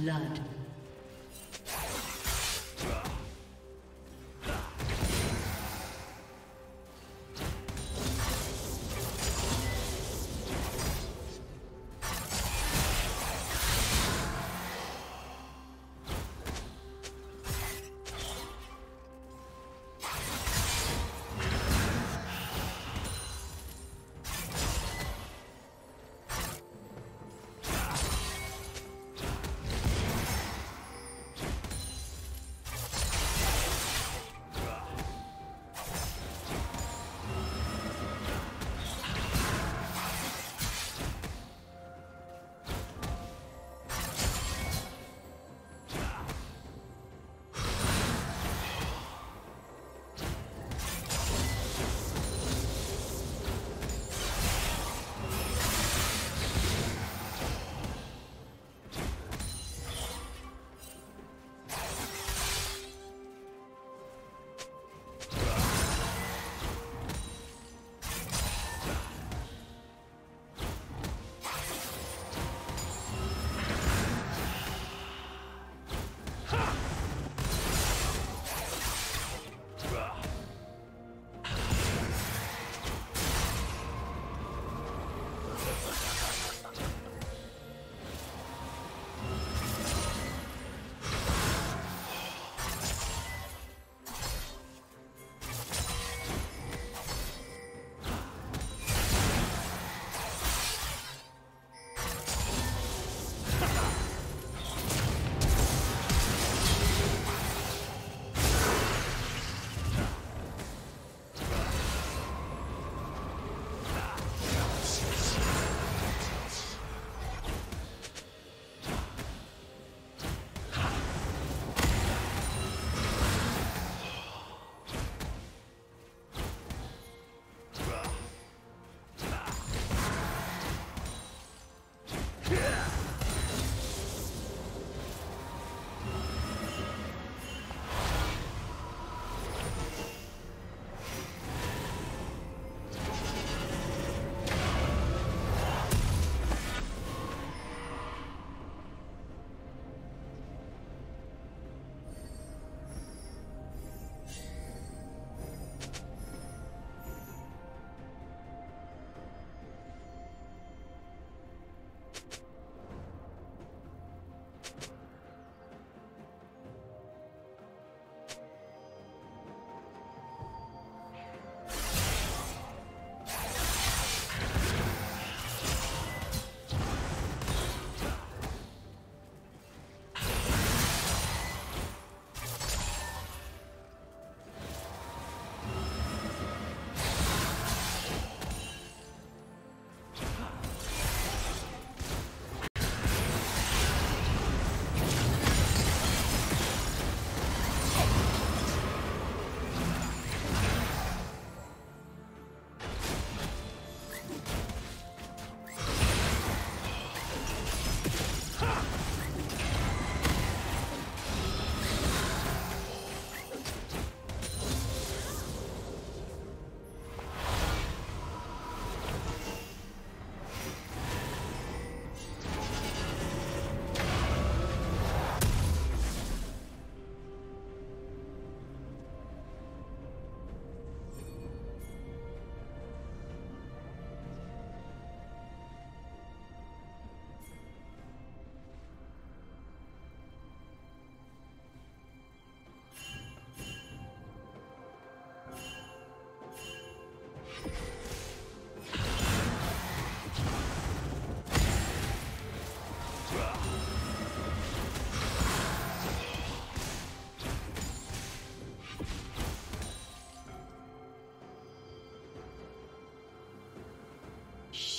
Blood.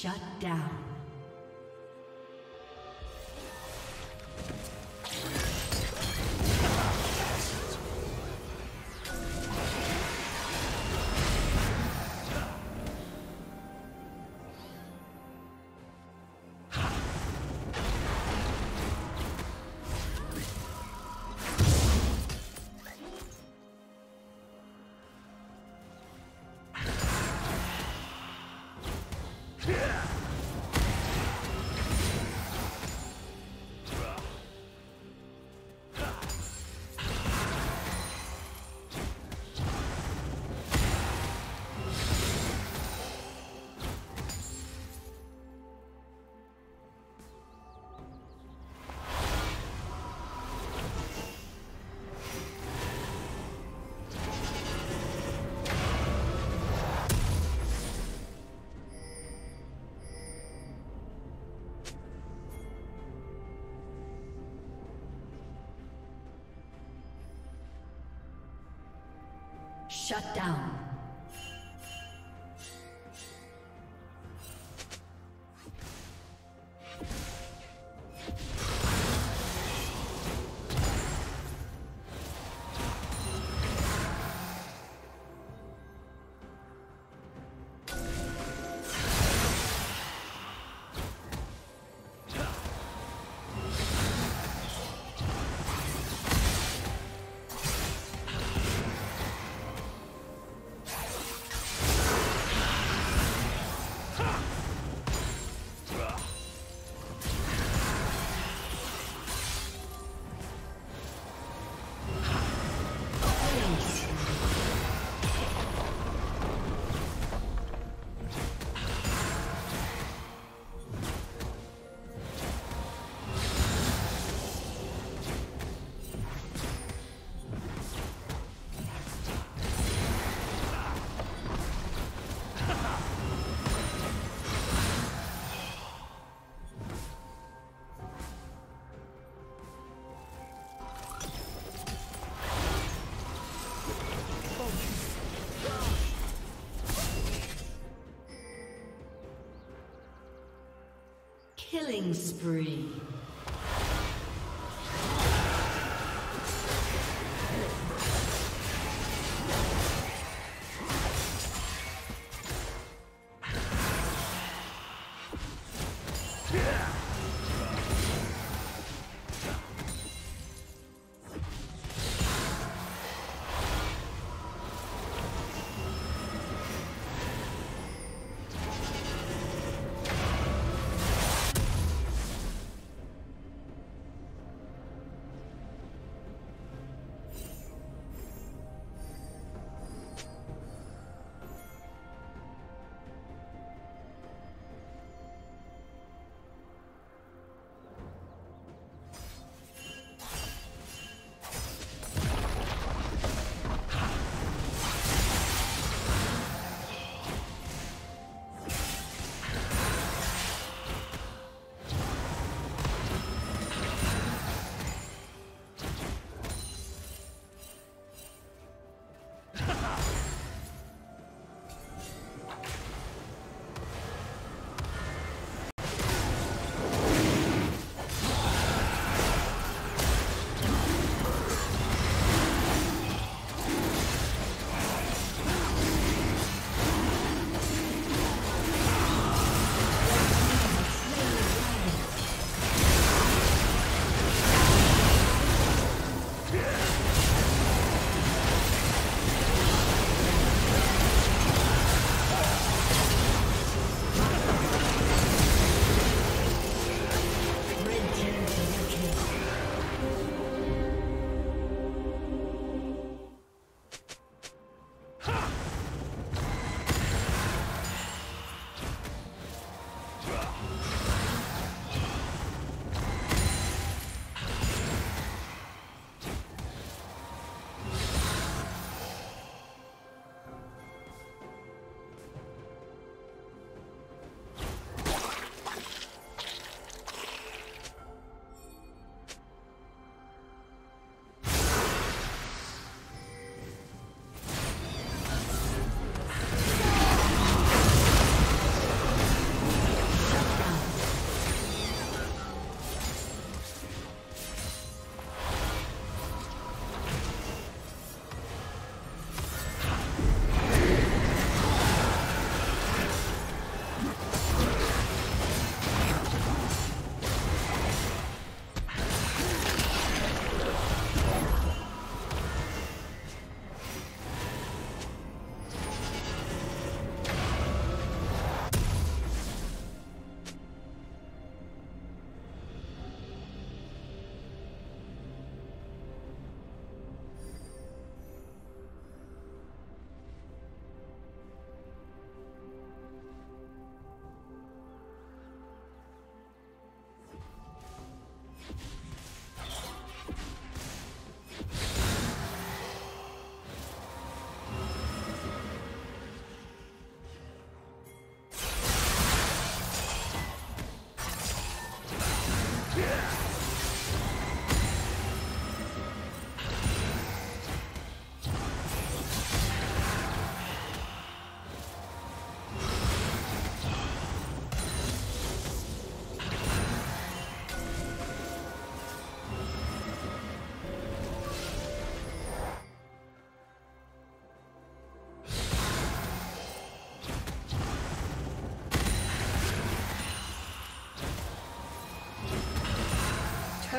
Shut down. Shut down. Killing spree. Yeah!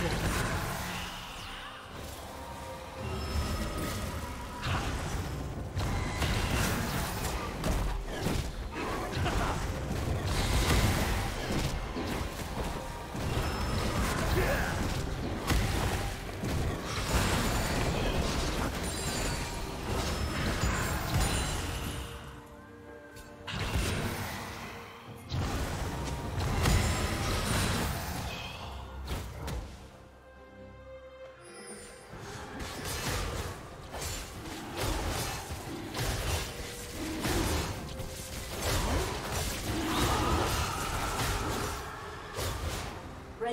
Thank you.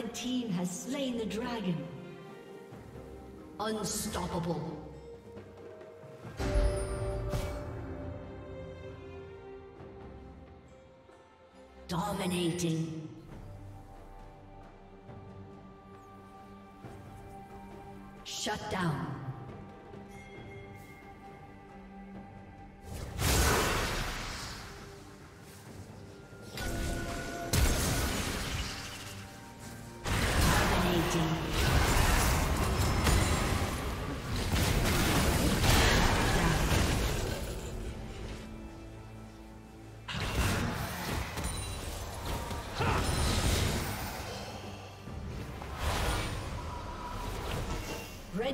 Red team has slain the dragon. Unstoppable. Dominating. Shut down.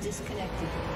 Disconnected.